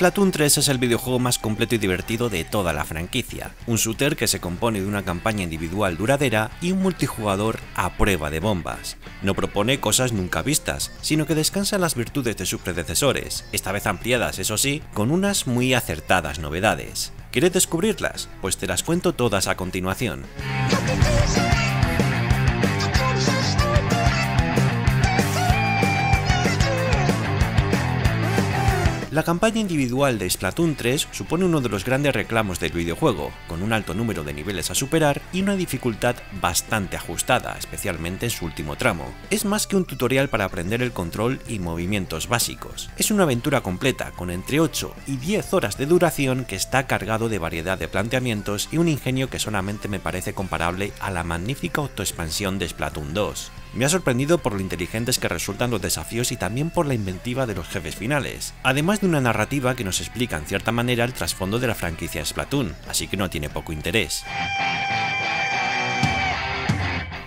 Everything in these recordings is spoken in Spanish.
Splatoon 3 es el videojuego más completo y divertido de toda la franquicia, un shooter que se compone de una campaña individual duradera y un multijugador a prueba de bombas. No propone cosas nunca vistas, sino que descansa en las virtudes de sus predecesores, esta vez ampliadas eso sí, con unas muy acertadas novedades. ¿Quieres descubrirlas? Pues te las cuento todas a continuación. La campaña individual de Splatoon 3 supone uno de los grandes reclamos del videojuego, con un alto número de niveles a superar y una dificultad bastante ajustada, especialmente en su último tramo. Es más que un tutorial para aprender el control y movimientos básicos. Es una aventura completa, con entre 8 y 10 horas de duración que está cargado de variedad de planteamientos y un ingenio que solamente me parece comparable a la magnífica autoexpansión de Splatoon 2. Me ha sorprendido por lo inteligentes que resultan los desafíos y también por la inventiva de los jefes finales, además de una narrativa que nos explica en cierta manera el trasfondo de la franquicia Splatoon, así que no tiene poco interés.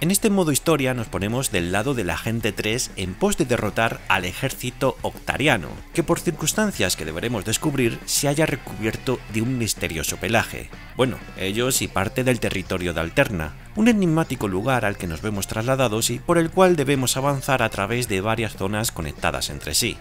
En este modo historia nos ponemos del lado del agente 3 en pos de derrotar al ejército octariano, que por circunstancias que deberemos descubrir se haya recubierto de un misterioso pelaje. Bueno, ellos y parte del territorio de Alterna, un enigmático lugar al que nos vemos trasladados y por el cual debemos avanzar a través de varias zonas conectadas entre sí.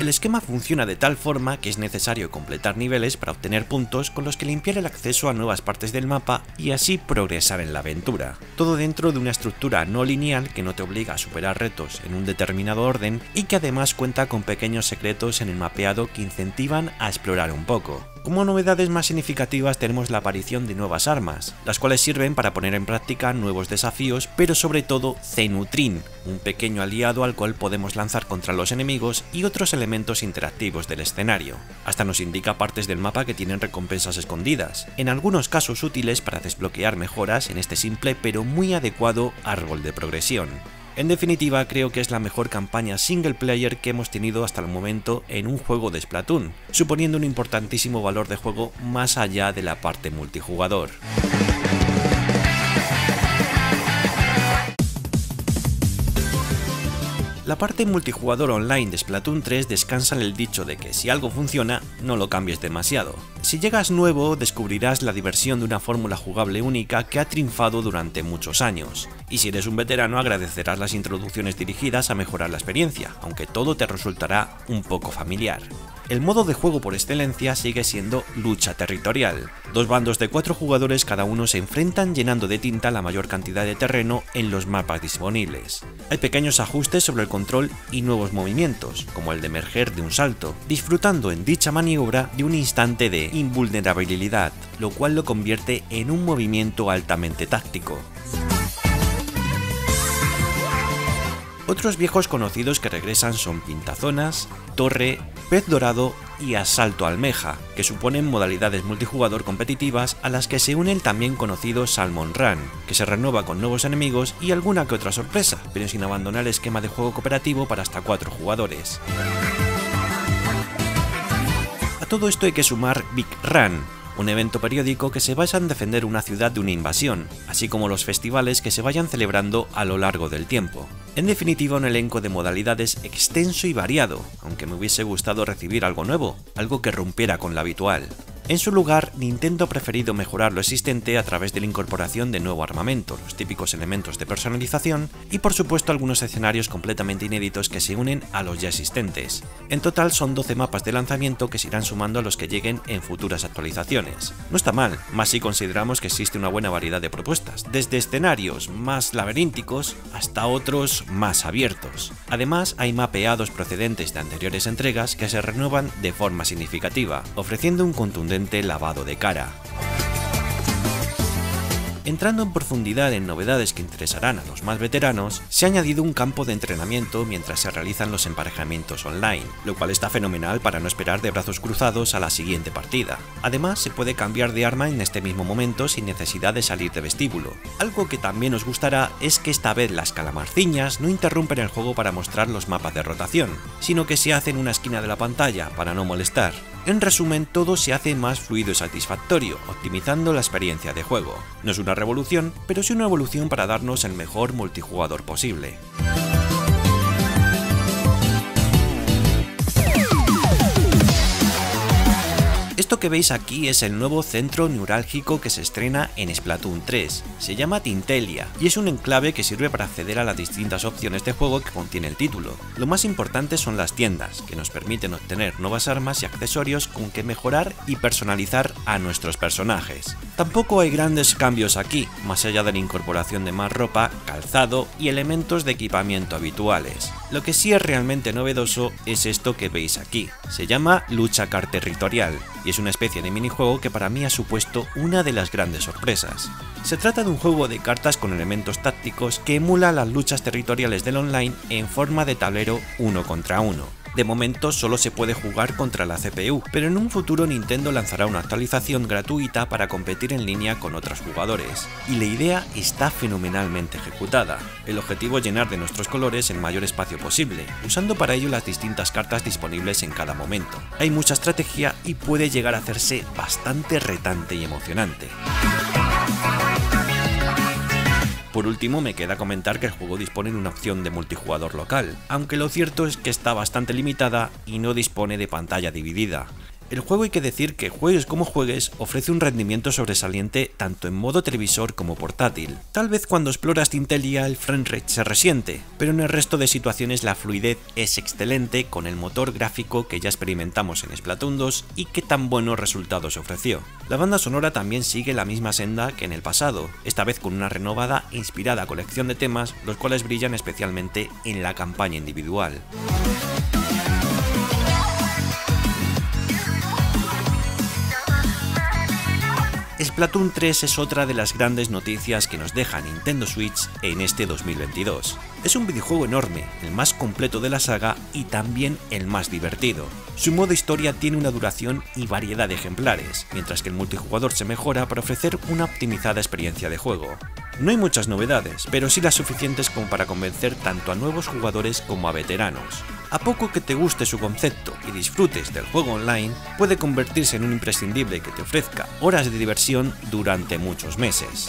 El esquema funciona de tal forma que es necesario completar niveles para obtener puntos con los que limpiar el acceso a nuevas partes del mapa y así progresar en la aventura. Todo dentro de una estructura no lineal que no te obliga a superar retos en un determinado orden y que además cuenta con pequeños secretos en el mapeado que incentivan a explorar un poco. Como novedades más significativas tenemos la aparición de nuevas armas, las cuales sirven para poner en práctica nuevos desafíos, pero sobre todo Zenutrin, un pequeño aliado al cual podemos lanzar contra los enemigos y otros elementos interactivos del escenario. Hasta nos indica partes del mapa que tienen recompensas escondidas, en algunos casos útiles para desbloquear mejoras en este simple pero muy adecuado árbol de progresión. En definitiva, creo que es la mejor campaña single player que hemos tenido hasta el momento en un juego de Splatoon, suponiendo un importantísimo valor de juego más allá de la parte multijugador. La parte multijugador online de Splatoon 3 descansa en el dicho de que si algo funciona, no lo cambies demasiado. Si llegas nuevo, descubrirás la diversión de una fórmula jugable única que ha triunfado durante muchos años. Y si eres un veterano, agradecerás las introducciones dirigidas a mejorar la experiencia, aunque todo te resultará un poco familiar el modo de juego por excelencia sigue siendo lucha territorial. Dos bandos de cuatro jugadores cada uno se enfrentan llenando de tinta la mayor cantidad de terreno en los mapas disponibles. Hay pequeños ajustes sobre el control y nuevos movimientos, como el de emerger de un salto, disfrutando en dicha maniobra de un instante de invulnerabilidad, lo cual lo convierte en un movimiento altamente táctico. Otros viejos conocidos que regresan son Pintazonas, Torre, Pez Dorado y Asalto Almeja, que suponen modalidades multijugador competitivas a las que se une el también conocido Salmon Run, que se renueva con nuevos enemigos y alguna que otra sorpresa, pero sin abandonar el esquema de juego cooperativo para hasta 4 jugadores. A todo esto hay que sumar Big Run, un evento periódico que se basa en defender una ciudad de una invasión, así como los festivales que se vayan celebrando a lo largo del tiempo. En definitiva, un elenco de modalidades extenso y variado, aunque me hubiese gustado recibir algo nuevo, algo que rompiera con lo habitual. En su lugar, Nintendo ha preferido mejorar lo existente a través de la incorporación de nuevo armamento, los típicos elementos de personalización y por supuesto algunos escenarios completamente inéditos que se unen a los ya existentes. En total son 12 mapas de lanzamiento que se irán sumando a los que lleguen en futuras actualizaciones. No está mal, más si consideramos que existe una buena variedad de propuestas, desde escenarios más laberínticos hasta otros más abiertos. Además, hay mapeados procedentes de anteriores entregas que se renuevan de forma significativa, ofreciendo un contundente lavado de cara. Entrando en profundidad en novedades que interesarán a los más veteranos, se ha añadido un campo de entrenamiento mientras se realizan los emparejamientos online, lo cual está fenomenal para no esperar de brazos cruzados a la siguiente partida. Además, se puede cambiar de arma en este mismo momento sin necesidad de salir de vestíbulo. Algo que también os gustará es que esta vez las calamarciñas no interrumpen el juego para mostrar los mapas de rotación, sino que se hacen en una esquina de la pantalla para no molestar. En resumen, todo se hace más fluido y satisfactorio, optimizando la experiencia de juego. No es una revolución, pero sí una evolución para darnos el mejor multijugador posible. Esto que veis aquí es el nuevo centro neurálgico que se estrena en Splatoon 3. Se llama Tintelia y es un enclave que sirve para acceder a las distintas opciones de juego que contiene el título. Lo más importante son las tiendas, que nos permiten obtener nuevas armas y accesorios con que mejorar y personalizar a nuestros personajes. Tampoco hay grandes cambios aquí, más allá de la incorporación de más ropa, calzado y elementos de equipamiento habituales. Lo que sí es realmente novedoso es esto que veis aquí. Se llama lucha car territorial y es una especie de minijuego que para mí ha supuesto una de las grandes sorpresas. Se trata de un juego de cartas con elementos tácticos que emula las luchas territoriales del online en forma de tablero uno contra uno de momento solo se puede jugar contra la CPU, pero en un futuro Nintendo lanzará una actualización gratuita para competir en línea con otros jugadores. Y la idea está fenomenalmente ejecutada. El objetivo es llenar de nuestros colores el mayor espacio posible, usando para ello las distintas cartas disponibles en cada momento. Hay mucha estrategia y puede llegar a hacerse bastante retante y emocionante. Por último, me queda comentar que el juego dispone de una opción de multijugador local, aunque lo cierto es que está bastante limitada y no dispone de pantalla dividida. El juego hay que decir que juegues como juegues ofrece un rendimiento sobresaliente tanto en modo televisor como portátil. Tal vez cuando exploras Tintelia el frame rate se resiente, pero en el resto de situaciones la fluidez es excelente con el motor gráfico que ya experimentamos en Splatoon 2 y que tan buenos resultados ofreció. La banda sonora también sigue la misma senda que en el pasado, esta vez con una renovada e inspirada colección de temas, los cuales brillan especialmente en la campaña individual. Splatoon 3 es otra de las grandes noticias que nos deja Nintendo Switch en este 2022. Es un videojuego enorme, el más completo de la saga y también el más divertido. Su modo historia tiene una duración y variedad de ejemplares, mientras que el multijugador se mejora para ofrecer una optimizada experiencia de juego. No hay muchas novedades, pero sí las suficientes como para convencer tanto a nuevos jugadores como a veteranos. A poco que te guste su concepto y disfrutes del juego online, puede convertirse en un imprescindible que te ofrezca horas de diversión durante muchos meses.